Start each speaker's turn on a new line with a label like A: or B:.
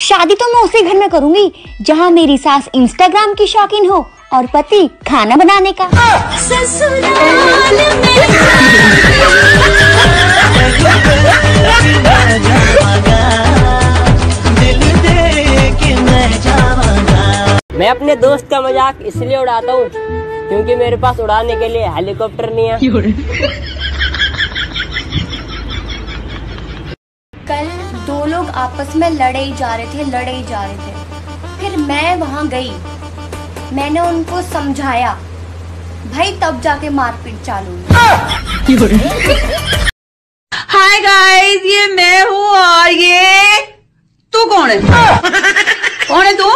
A: शादी तो मैं उसी घर में करूँगी, जहाँ मेरी सास इंस्टाग्राम की शौकीन हो और पति खाना बनाने का।
B: मैं अपने दोस्त का मज़ाक इसलिए उड़ाता हूँ, क्योंकि मेरे पास उड़ाने के लिए हेलीकॉप्टर नहीं है।
A: कल दो लोग आपस में लड़े ही जा रहे थे लड़े ही जा रहे थे। फिर मैं वहाँ गई। मैंने उनको समझाया, भाई, तब जाके मारपीट चालू।
C: हाय गाइस, ये मैं हूँ और ये तू कौन है? कौन है तू?